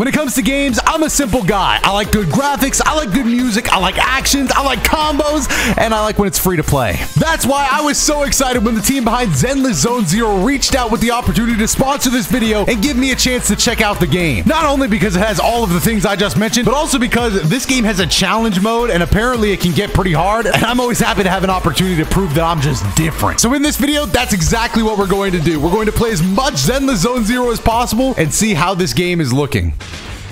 When it comes to games, I'm a simple guy. I like good graphics, I like good music, I like actions, I like combos, and I like when it's free to play. That's why I was so excited when the team behind Zenless Zone Zero reached out with the opportunity to sponsor this video and give me a chance to check out the game. Not only because it has all of the things I just mentioned, but also because this game has a challenge mode and apparently it can get pretty hard, and I'm always happy to have an opportunity to prove that I'm just different. So in this video, that's exactly what we're going to do. We're going to play as much Zenless Zone Zero as possible and see how this game is looking.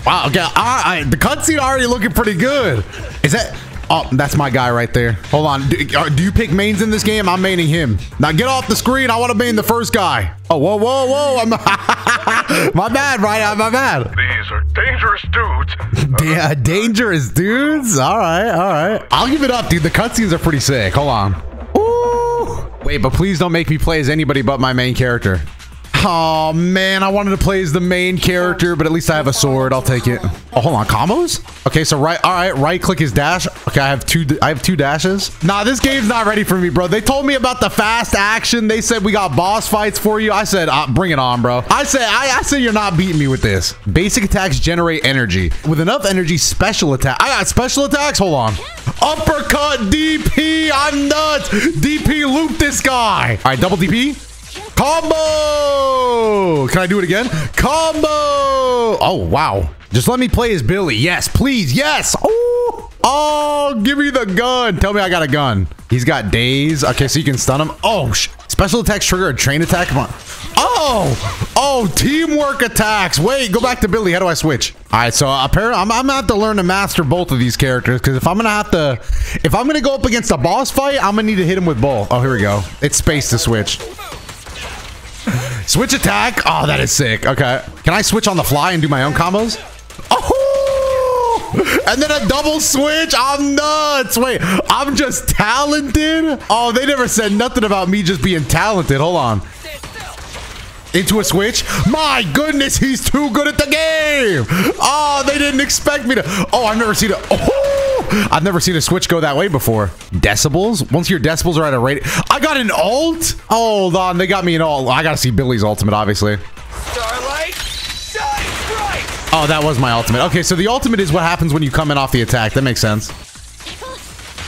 Wow, okay, all right, the cutscene already looking pretty good. Is that... Oh, that's my guy right there. Hold on. Do, uh, do, you pick mains in this game? I'm maining him. Now get off the screen. I want to main the first guy. Oh, whoa, whoa, whoa. I'm my bad, right? My bad. These are dangerous dudes. yeah, dangerous dudes. All right, all right. I'll give it up, dude. The cutscenes are pretty sick. Hold on. Ooh. Wait, but please don't make me play as anybody but my main character. Oh man, I wanted to play as the main character, but at least I have a sword. I'll take it. Oh, hold on, combos? Okay, so right, all right, right click is dash. Okay, I have two, I have two dashes. Nah, this game's not ready for me, bro. They told me about the fast action. They said we got boss fights for you. I said, uh, bring it on, bro. I said, I, I said you're not beating me with this. Basic attacks generate energy. With enough energy, special attack. I got special attacks. Hold on. Uppercut DP. I'm nuts. DP loop this guy. All right, double DP. Combo! Can I do it again? Combo! Oh, wow. Just let me play as Billy. Yes, please. Yes. Oh, oh, give me the gun. Tell me I got a gun. He's got days. Okay, so you can stun him. Oh, special attacks trigger a chain attack. Come on. Oh, oh, teamwork attacks. Wait, go back to Billy. How do I switch? All right, so uh, apparently I'm, I'm gonna have to learn to master both of these characters because if I'm gonna have to, if I'm gonna go up against a boss fight, I'm gonna need to hit him with both. Oh, here we go. It's space to switch. Switch attack. Oh, that is sick. Okay. Can I switch on the fly and do my own combos? Oh! And then a double switch. I'm nuts. Wait, I'm just talented? Oh, they never said nothing about me just being talented. Hold on. Into a switch. My goodness, he's too good at the game. Oh, they didn't expect me to. Oh, I've never seen it. Oh! I've never seen a switch go that way before. Decibels? Once your decibels are at a rate. I got an ult? Hold on, they got me an ult. I gotta see Billy's ultimate, obviously. Starlight. Oh, that was my ultimate. Okay, so the ultimate is what happens when you come in off the attack. That makes sense.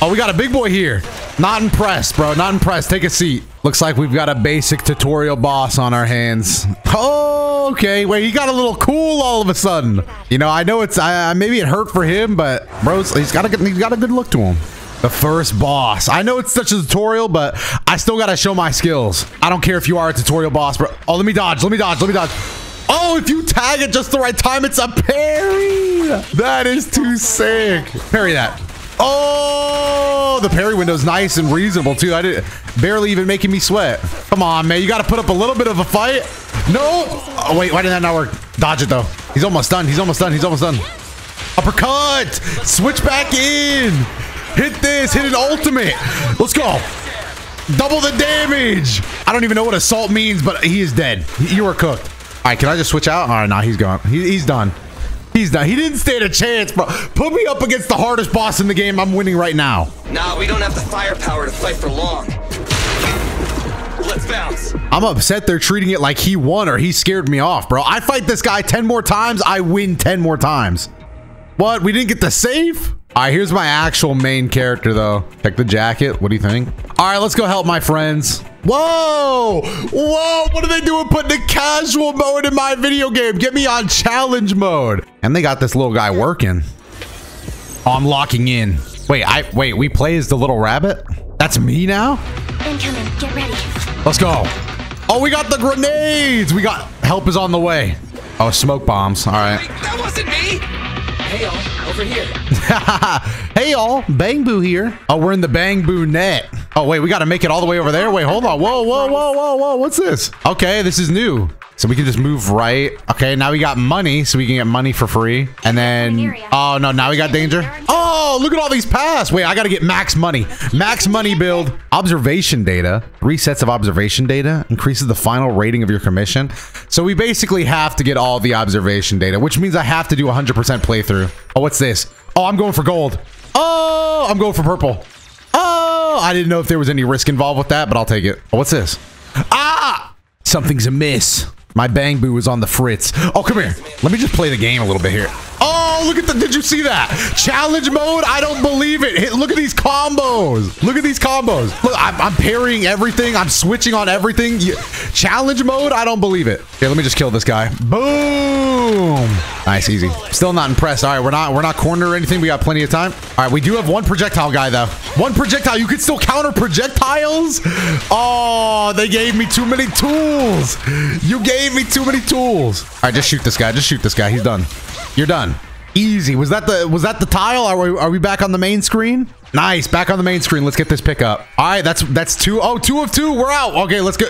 Oh, we got a big boy here. Not impressed, bro. Not impressed. Take a seat. Looks like we've got a basic tutorial boss on our hands. Oh, okay. Wait, he got a little cool all of a sudden. You know, I know it's uh, maybe it hurt for him, but bro, he's got a he's got a good look to him. The first boss. I know it's such a tutorial, but I still gotta show my skills. I don't care if you are a tutorial boss, bro. Oh, let me dodge. Let me dodge. Let me dodge. Oh, if you tag it just the right time, it's a parry. That is too sick. Parry that. Oh, the parry window's nice and reasonable too. I did barely even making me sweat. Come on, man. You got to put up a little bit of a fight. No. Oh, wait. Why did that not work? Dodge it though. He's almost done. He's almost done. He's almost done. Uppercut. Switch back in. Hit this. Hit an ultimate. Let's go. Double the damage. I don't even know what assault means, but he is dead. You are cooked. All right, can I just switch out? All right, nah, he's gone. He, he's done. He's done. He didn't stand a chance, bro. Put me up against the hardest boss in the game. I'm winning right now. Nah, we don't have the firepower to fight for long. Let's bounce. I'm upset they're treating it like he won or he scared me off, bro. I fight this guy 10 more times, I win 10 more times. What? We didn't get the save? All right, here's my actual main character, though. Check the jacket. What do you think? All right, let's go help my friends. Whoa! Whoa! What are they doing putting the casual mode in my video game? Get me on challenge mode. And they got this little guy working. Oh, I'm locking in. Wait, I wait, we play as the little rabbit? That's me now? Incoming. Get ready. Let's go. Oh, we got the grenades. We got help is on the way. Oh, smoke bombs. All right. That wasn't me. Hey, y'all, over here. hey, y'all. Bangboo here. Oh, we're in the Bangboo net. Oh, wait, we got to make it all the way over there. Wait, hold on. Whoa, whoa, whoa, whoa, whoa. What's this? Okay, this is new. So we can just move right. Okay, now we got money, so we can get money for free. And then, oh no, now we got danger. Oh, look at all these paths. Wait, I got to get max money. Max money build. Observation data. Three sets of observation data increases the final rating of your commission. So we basically have to get all the observation data, which means I have to do 100% playthrough. Oh, what's this? Oh, I'm going for gold. Oh, I'm going for purple. Oh, I didn't know if there was any risk involved with that, but I'll take it. Oh, what's this? Ah! Something's amiss. My Bangboo on the fritz. Oh, come here. Let me just play the game a little bit here. Oh, Oh, look at the, did you see that? Challenge mode? I don't believe it. Look at these combos. Look at these combos. Look, I'm, I'm parrying everything. I'm switching on everything. You, challenge mode? I don't believe it. Okay, let me just kill this guy. Boom. Nice, easy. Still not impressed. All right, we're not, we're not cornered or anything. We got plenty of time. All right, we do have one projectile guy though. One projectile. You could still counter projectiles? Oh, they gave me too many tools. You gave me too many tools. All right, just shoot this guy. Just shoot this guy. He's done. You're done. Easy. Was that the was that the tile? Are we, are we back on the main screen? Nice. Back on the main screen. Let's get this pick up. All right, that's that's two. Oh, two of two. We're out. Okay, let's go.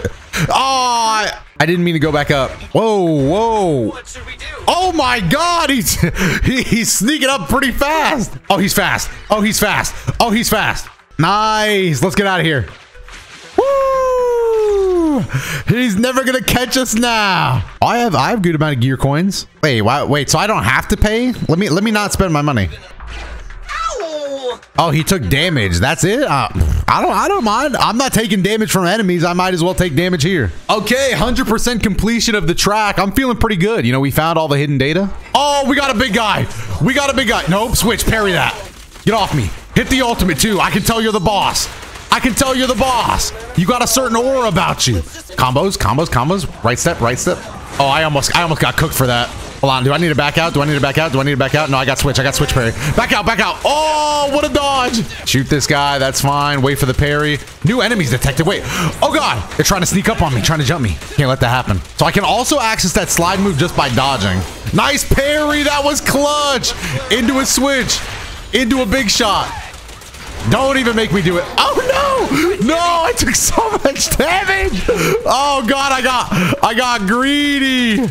Oh, I, I didn't mean to go back up. Whoa, whoa. What should we do? Oh my God, he's he, he's sneaking up pretty fast. Oh, he's fast. Oh, he's fast. Oh, he's fast. Nice. Let's get out of here. Woo! He's never gonna catch us now. I have I have good amount of gear coins. Wait, why, wait. So I don't have to pay? Let me let me not spend my money. Ow! Oh, he took damage. That's it. Uh, I don't. I don't mind. I'm not taking damage from enemies. I might as well take damage here. Okay, 100% completion of the track. I'm feeling pretty good. You know, we found all the hidden data. Oh, we got a big guy. We got a big guy. Nope. Switch. Parry that. Get off me. Hit the ultimate too. I can tell you're the boss. I can tell you're the boss. You got a certain aura about you. Combos, combos, combos. Right step, right step. Oh, I almost, I almost got cooked for that. Hold on. Do I need to back out? Do I need to back out? Do I need to back out? No, I got switch. I got switch parry. Back out, back out. Oh, what a dodge. Shoot this guy. That's fine. Wait for the parry. New enemies detected. Wait. Oh, God. They're trying to sneak up on me, trying to jump me. Can't let that happen. So I can also access that slide move just by dodging. Nice parry. That was clutch. Into a switch. Into a big shot. Don't even make me do it. Oh no! I took so much damage. Oh god, I got I got greedy.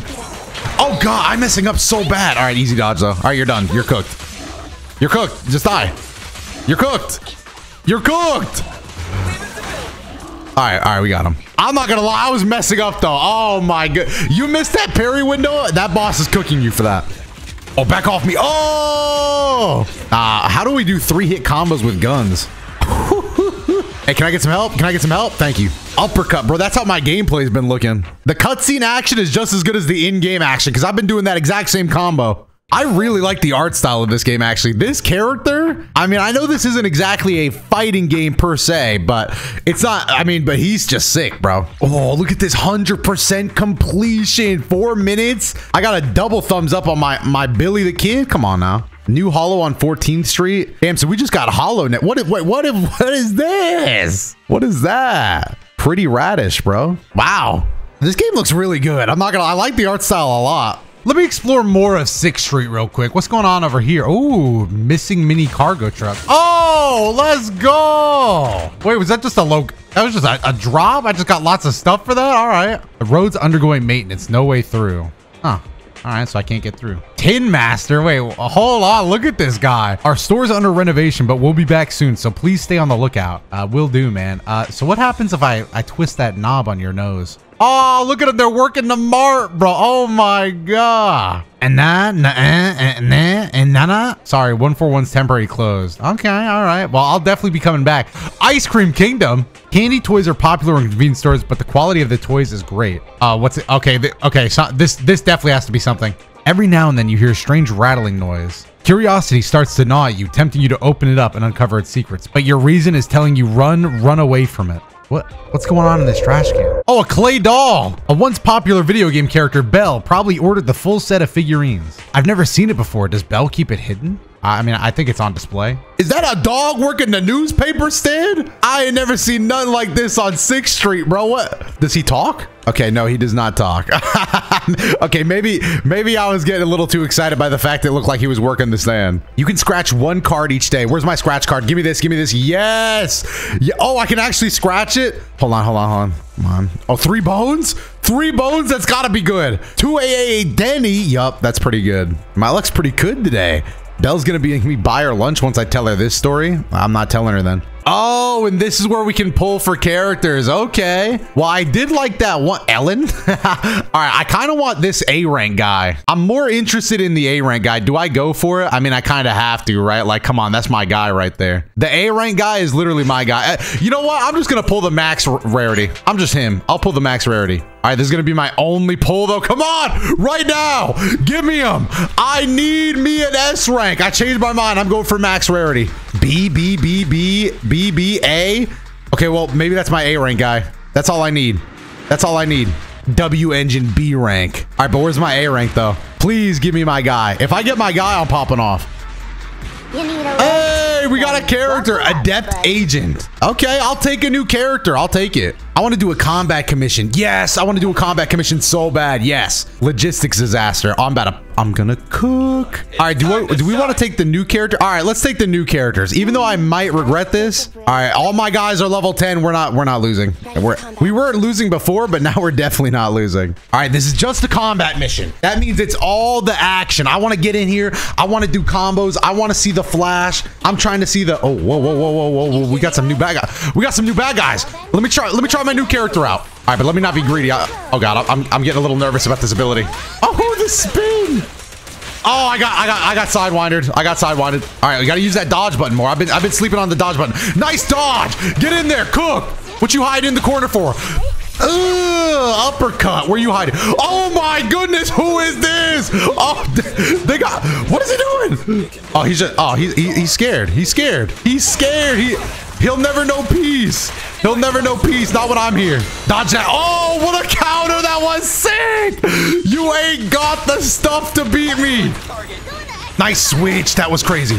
Oh god, I'm messing up so bad. All right, easy dodge though. All right, you're done. You're cooked. You're cooked. Just die. You're cooked. You're cooked. All right, all right, we got him. I'm not gonna lie, I was messing up though. Oh my god, you missed that parry window. That boss is cooking you for that. Oh, back off me. Oh! Uh, how do we do three hit combos with guns? Hey, can I get some help? Can I get some help? Thank you. Uppercut, bro. That's how my gameplay's been looking. The cutscene action is just as good as the in-game action because I've been doing that exact same combo. I really like the art style of this game, actually. This character, I mean, I know this isn't exactly a fighting game per se, but it's not, I mean, but he's just sick, bro. Oh, look at this 100% completion. Four minutes. I got a double thumbs up on my, my Billy the Kid. Come on now. New Hollow on 14th Street. Damn, so we just got Hollow Net. What, what, what, what is this? What is that? Pretty radish, bro. Wow. This game looks really good. I'm not gonna, I like the art style a lot. Let me explore more of 6th Street real quick. What's going on over here? Oh, missing mini cargo truck. Oh, let's go. Wait, was that just a low? That was just a, a drop? I just got lots of stuff for that? All right. The road's undergoing maintenance. No way through. Huh. All right, so I can't get through. Tin Master. Wait, hold on. Look at this guy. Our store's under renovation, but we'll be back soon, so please stay on the lookout. Uh, will do, man. Uh, so what happens if I, I twist that knob on your nose? Oh, look at them. They're working the mart, bro. Oh my god. And that, nah, eh, and eh, nah, and nah, eh, nah. Sorry, 141's temporary closed. Okay, all right. Well, I'll definitely be coming back. Ice Cream Kingdom. Candy toys are popular in convenience stores, but the quality of the toys is great. Uh, what's it? Okay, okay. So this this definitely has to be something. Every now and then you hear a strange rattling noise. Curiosity starts to gnaw at you, tempting you to open it up and uncover its secrets. But your reason is telling you run, run away from it. What? What's going on in this trash can? Oh, a clay doll! A once popular video game character, Belle, probably ordered the full set of figurines. I've never seen it before. Does Belle keep it hidden? I mean, I think it's on display. Is that a dog working the newspaper stand? I ain't never seen nothing like this on 6th Street, bro. What? Does he talk? Okay, no, he does not talk. okay, maybe maybe I was getting a little too excited by the fact it looked like he was working the stand. You can scratch one card each day. Where's my scratch card? Give me this, give me this. Yes. Yeah. Oh, I can actually scratch it. Hold on, hold on, hold on. Come on. Oh, three bones? Three bones? That's gotta be good. Two AA Denny. Yup, that's pretty good. My luck's pretty good today. Belle's gonna be making me buy her lunch once I tell her this story. I'm not telling her then. Oh, and this is where we can pull for characters. Okay. Well, I did like that one. Ellen? All right, I kind of want this A rank guy. I'm more interested in the A rank guy. Do I go for it? I mean, I kind of have to, right? Like, come on, that's my guy right there. The A rank guy is literally my guy. Uh, You know what? I'm just going to pull the max rarity. I'm just him. I'll pull the max rarity. All right, this is going to be my only pull, though. Come on, right now. Give me him. I need me an S rank. I changed my mind. I'm going for max rarity. B, B, B, B, B, B, A. Okay, well, maybe that's my A rank guy. That's all I need. That's all I need. W engine B rank. All right, but where's my A rank, though? Please give me my guy. If I get my guy, I'm popping off. You need a Hey, we got a character, Adept Agent. Okay, I'll take a new character. I'll take it. I want to do a combat commission. Yes, I want to do a combat commission so bad. Yes, logistics disaster. Oh, I'm about to. I'm gonna cook. All right, do we, do we want to take the new character? All right, let's take the new characters. Even though I might regret this. All right, all my guys are level 10. We're not. We're not losing. We're, we weren't losing before, but now we're definitely not losing. All right, this is just a combat mission. That means it's all the action. I want to get in here. I want to do combos. I want to see the flash. I'm trying to see the. Oh, whoa, whoa, whoa, whoa, whoa, whoa. We got some new bad guys. We got some new bad guys. Let me try. Let me try my new character out. All right, but let me not be greedy. I, oh god, I'm I'm getting a little nervous about this ability. Oh, the spin. Oh, I got, I got, I got sidewinded. I got sidewinded. All right, we got to use that dodge button more. I've been, I've been sleeping on the dodge button. Nice dodge. Get in there, cook. What you hide in the corner for? Ugh, uppercut. Where you hiding? Oh my goodness, who is this? Oh, they got. What is he doing? Oh, he's just. Oh, he's he, he's scared. He's scared. He's scared. He. He'll never know peace. He'll never know peace. Not when I'm here. Dodge that. Oh, what a counter. That was sick. You ain't got the stuff to beat me. Nice switch. That was crazy.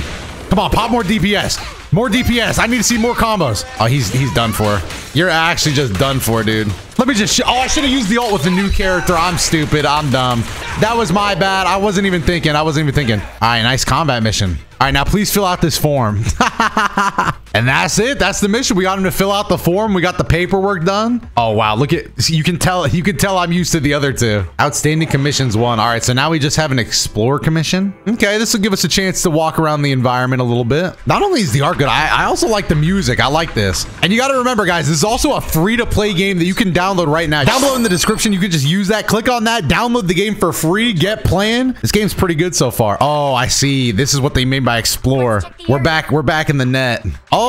Come on, pop more DPS. More DPS. I need to see more combos. Oh, he's he's done for. You're actually just done for, dude. Let me just. oh, I should have used the ult with the new character. I'm stupid. I'm dumb. That was my bad. I wasn't even thinking. I wasn't even thinking. All right, nice combat mission. All right, now please fill out this form. and that's it. That's the mission. We got him to fill out the form. We got the paperwork done. Oh wow, look at. You can tell. You can tell I'm used to the other two. Outstanding commissions one. All right, so now we just have an explore commission. Okay, this will give us a chance to walk around the environment a little bit. Not only is the art good, I, I also like the music. I like this. And you got to remember, guys, this is also a free to play game that you can download right now. Down below in the description, you can just use that. Click on that. Download the game for free. Get playing. This game's pretty good so far. Oh, I see. This is what they mean by explore. We're back. We're back in the net. Oh,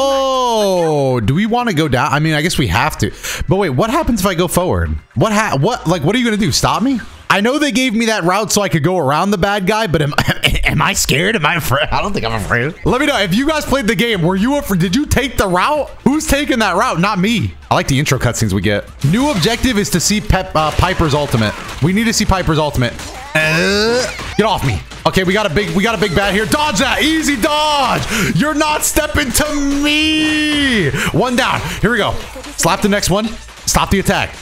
do we want to go down? I mean, I guess we have to. But wait, what happens if I go forward? What ha what like what are you going to do? Stop me? I know they gave me that route so I could go around the bad guy, but am, am I scared? Am I afraid? I don't think I'm afraid. Let me know if you guys played the game. Were you afraid? Did you take the route? Who's taking that route? Not me. I like the intro cutscenes we get. New objective is to see Pep, uh, Piper's ultimate. We need to see Piper's ultimate. Uh, get off me. Okay, we got a big we got a big bat here. Dodge that. Easy dodge. You're not stepping to me. One down. Here we go. Slap the next one. Stop the attack.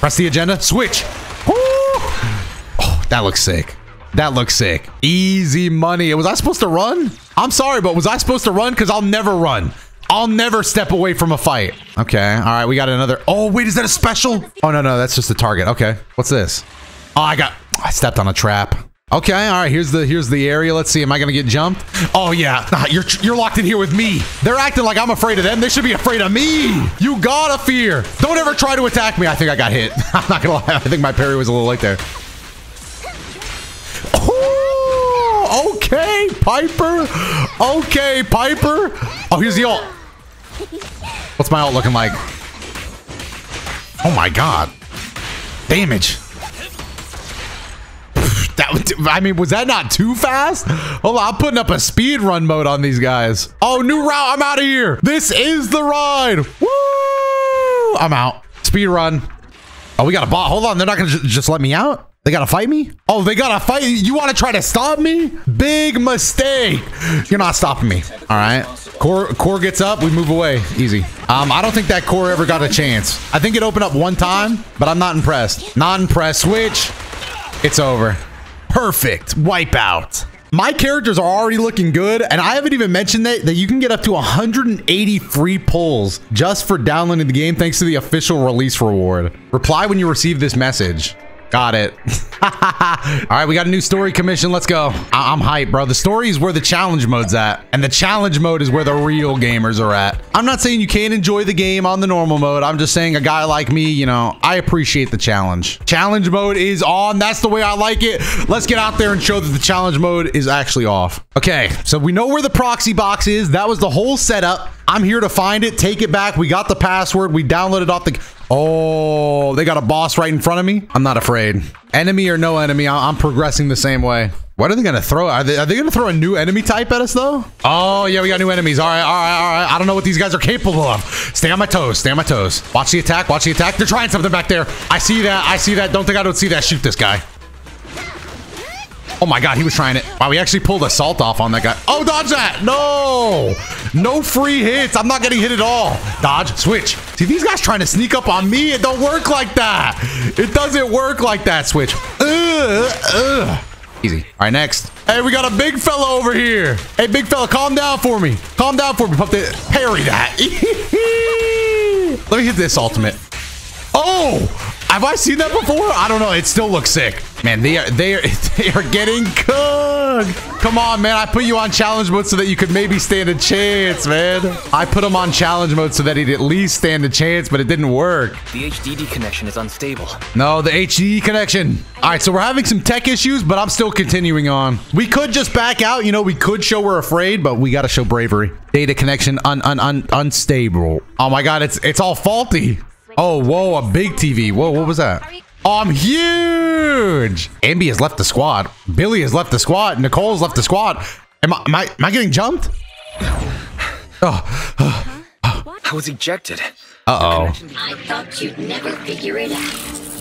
Press the agenda. Switch. Woo! Oh, that looks sick. That looks sick. Easy money. Was I supposed to run? I'm sorry, but was I supposed to run? Because I'll never run. I'll never step away from a fight. Okay. All right. We got another. Oh, wait. Is that a special? Oh, no, no. That's just a target. Okay. What's this? Oh, I got. I stepped on a trap. Okay. All right. Here's the here's the area. Let's see. Am I gonna get jumped? Oh yeah. Nah, you're you're locked in here with me. They're acting like I'm afraid of them. They should be afraid of me. You gotta fear. Don't ever try to attack me. I think I got hit. I'm not gonna lie. I think my parry was a little late there. Okay, Piper. Okay, Piper. Oh, here's the ult. What's my ult looking like? Oh my god. Damage. That I mean, was that not too fast? Hold on, I'm putting up a speed run mode on these guys. Oh, new route. I'm out of here. This is the ride. Woo! I'm out. Speed run. Oh, we got a bot. Hold on. They're not going to just let me out? They got to fight me? Oh, they got to fight. You want to try to stop me? Big mistake. You're not stopping me. All right. Core, core gets up. We move away. Easy. Um, I don't think that core ever got a chance. I think it opened up one time, but I'm not impressed. Not impressed. Switch. It's over. Perfect. Wipeout. My characters are already looking good, and I haven't even mentioned that, that you can get up to 180 free pulls just for downloading the game thanks to the official release reward. Reply when you receive this message. Got it. All right, we got a new story commission. Let's go. I- am hyped, bro. The story is where the challenge mode's at, and the challenge mode is where the real gamers are at. I'm not saying you can't enjoy the game on the normal mode. I'm just saying a guy like me, you know, I appreciate the challenge. Challenge mode is on. That's the way I like it. Let's get out there and show that the challenge mode is actually off. Okay, so we know where the proxy box is. That was the whole setup. I'm here to find it, take it back. We got the password. We downloaded off the... Oh, they got a boss right in front of me. I'm not afraid. Enemy or no enemy, I- I'm progressing the same way. What are they gonna throw? Are they, are they gonna throw a new enemy type at us though? Oh yeah, we got new enemies. All right, all right, all right. I don't know what these guys are capable of. Stay on my toes. Stay on my toes. Watch the attack. Watch the attack. They're trying something back there. I see that. I see that. Don't think I don't see that. Shoot this guy. Oh my god, he was trying it. Wow, we actually pulled assault off on that guy. Oh, dodge that! No! No free hits. I'm not getting hit at all. Dodge, switch. See, these guys trying to sneak up on me. It don't work like that. It doesn't work like that, switch. Ugh, ugh. Easy. All right, next. Hey, we got a big fella over here. Hey, big fella, calm down for me. Calm down for me. Parry that. Let me hit this ultimate. Oh, have I seen that before? I don't know. It still looks sick. Man, they are they are they are getting cooked. Come on, man. I put you on challenge mode so that you could maybe stand a chance, man. I put him on challenge mode so that he'd at least stand a chance, but it didn't work. The HDD connection is unstable. No, the HDD connection. All right, so we're having some tech issues, but I'm still continuing on. We could just back out. You know, we could show we're afraid, but we got to show bravery. Data connection un, un, un, unstable. Oh my God, it's it's all faulty. Oh, whoa, a big TV. Whoa, what was that? Oh, I'm huge. Anby has left the squad. Billy has left the squad. Nicole's left the squad. Am I, am I, am I getting jumped? Oh, oh, I was ejected. uh-oh. I thought you'd never figure it out.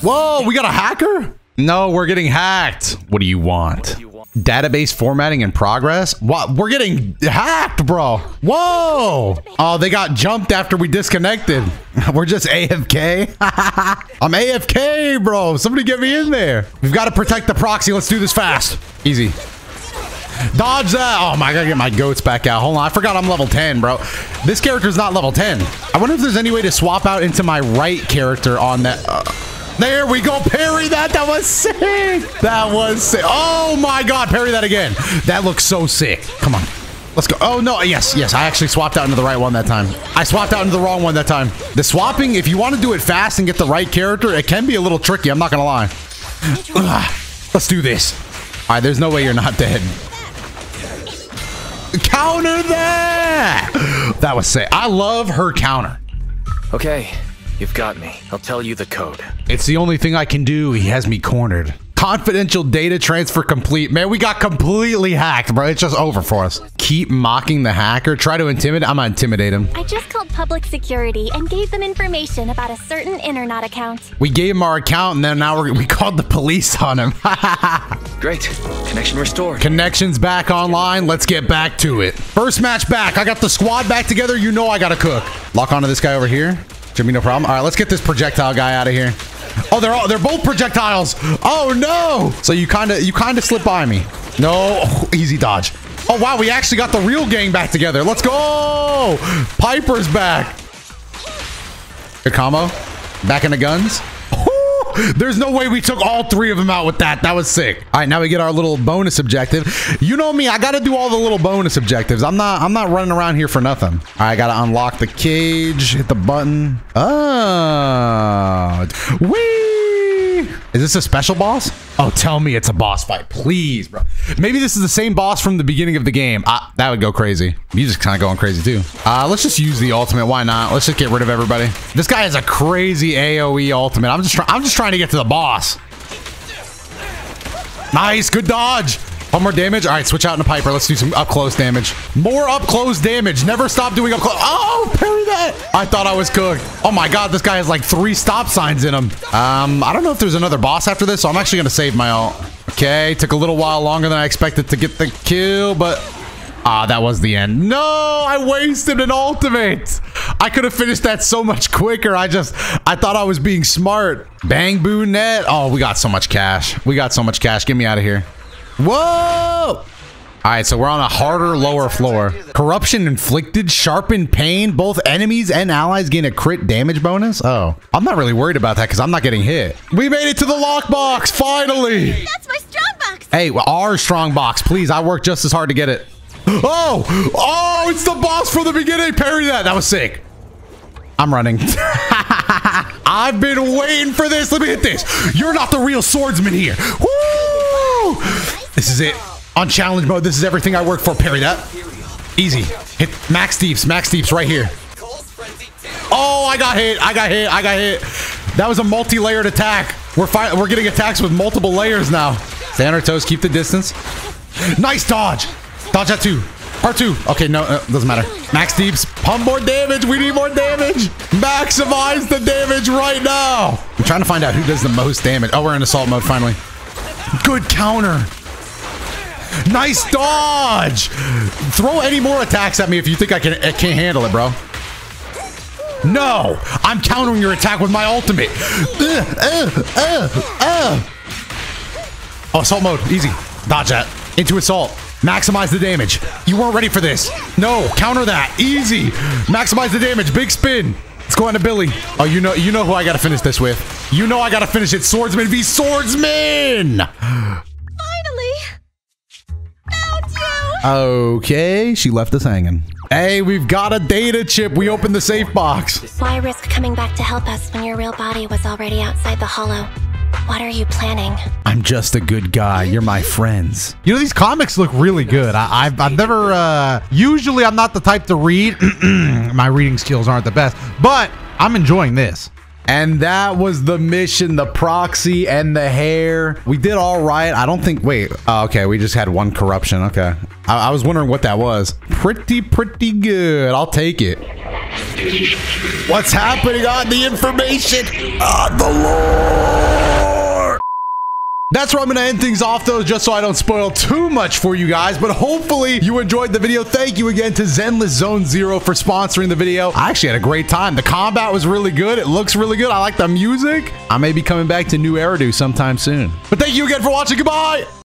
Whoa, we got a hacker? No, we're getting hacked. What do you want? Database formatting in progress? What? We're getting hacked, bro. Whoa. Oh, they got jumped after we disconnected. We're just AFK. I'm AFK, bro. Somebody get me in there. We've got to protect the proxy. Let's do this fast. Easy. Dodge that. Oh my, I gotta get my goats back out. Hold on. I forgot I'm level 10, bro. This character's not level 10. I wonder if there's any way to swap out into my right character on that. Uh, there we go. Parry that. That was sick. That was sick. Oh my God. Parry that again. That looks so sick. Come on. Let's go. Oh, no. Yes, yes. I actually swapped out into the right one that time. I swapped out into the wrong one that time. The swapping, if you want to do it fast and get the right character, it can be a little tricky. I'm not going to lie. Ugh. Let's do this. All right. There's no way you're not dead. Counter that. That was sick. I love her counter. Okay, you've got me. I'll tell you the code. It's the only thing I can do. He has me cornered. Confidential data transfer complete. Man, we got completely hacked, bro. It's just over for us. Keep mocking the hacker. Try to intimidate. I'm gonna intimidate him. I just called public security and gave them information about a certain internet account. We gave him our account, and then now we're, we called the police on him. Great. Connection restored. Connections back online. Let's get back to it. First match back. I got the squad back together. You know I gotta cook. Lock onto this guy over here. Be no problem. All right, let's get this projectile guy out of here. Oh, they're all they're both projectiles. Oh no! So you kind of you kind of slipped by me. No, oh, easy dodge. Oh wow, we actually got the real gang back together. Let's go! Piper's back. Good combo. Back in the guns. There's no way we took all three of them out with that. That was sick. All right, now we get our little bonus objective. You know me, I got to do all the little bonus objectives. I'm not I'm not running around here for nothing. All right, I got to unlock the cage, hit the button. Oh. Whee! Is this a special boss? Oh, tell me it's a boss fight, please, bro. Maybe this is the same boss from the beginning of the game. Ah, that would go crazy. Just kind of going crazy too. Uh, let's just use the ultimate. Why not? Let's just get rid of everybody. This guy has a crazy AOE ultimate. I'm just. I'm just trying to get to the boss. Nice, good dodge. One more damage. All right, switch out into Piper. Let's do some up close damage. More up close damage. Never stop doing up close. Oh, parry that. I thought I was cooked. Oh my God, this guy has like three stop signs in him. Um, I don't know if there's another boss after this, so I'm actually gonna save my ult. Okay, took a little while longer than I expected to get the kill, but Ah, that was the end. No, I wasted an ultimate. I could have finished that so much quicker. I just, I thought I was being smart. Bangboo net. Oh, we got so much cash. We got so much cash. Get me out of here. Whoa! All right, so we're on a harder lower floor. Corruption inflicted, sharpened pain. Both enemies and allies gain a crit damage bonus. Oh, I'm not really worried about that because I'm not getting hit. We made it to the lockbox, finally. That's my strong box. Hey, our strong box, please. I worked just as hard to get it. Oh, oh, it's the boss from the beginning. Parry that. That was sick. I'm running. I've been waiting for this. Let me hit this. You're not the real swordsman here. Woo! This is it. On challenge mode, this is everything I work for. Parry that. Easy. Hit max deeps. Max deeps right here. Oh, I got hit. I got hit. I got hit. That was a multi-layered attack. We're we're getting attacks with multiple layers now. Stay on our toes. Keep the distance. Nice dodge. Dodge that too. Part two. Okay, no, uh, doesn't matter. Max deeps. Pump more damage. We need more damage. Maximize the damage right now. I'm trying to find out who does the most damage. Oh, we're in assault mode finally. Good counter. Nice dodge. Throw any more attacks at me if you think I can I can't handle it, bro. No, I'm countering your attack with my ultimate. Uh, uh, uh, uh. Oh, assault mode, easy. Dodge that. Into assault. Maximize the damage. You weren't ready for this. No, counter that. Easy. Maximize the damage. Big spin. Let's go on to Billy. Oh, you know, you know who I gotta finish this with. You know I gotta finish it. Swordsman v Swordsman. Okay, she left us hanging. Hey, we've got a data chip. We opened the safe box. Why risk coming back to help us when your real body was already outside the hollow? What are you planning? I'm just a good guy. You're my friends. You know, these comics look really good. I, I've, I've never, uh, usually I'm not the type to read. My reading skills aren't the best, but I'm enjoying this. And that was the mission, the proxy and the hair. We did all right. I don't think, wait, oh, okay, we just had one corruption. Okay. I, I was wondering what that was. Pretty, pretty good. I'll take it. What's happening on the information? On the lore. That's where I'm going to end things off, though, just so I don't spoil too much for you guys. But hopefully you enjoyed the video. Thank you again to Zenless Zone Zero for sponsoring the video. I actually had a great time. The combat was really good. It looks really good. I like the music. I may be coming back to New Eridu sometime soon. But thank you again for watching. Goodbye.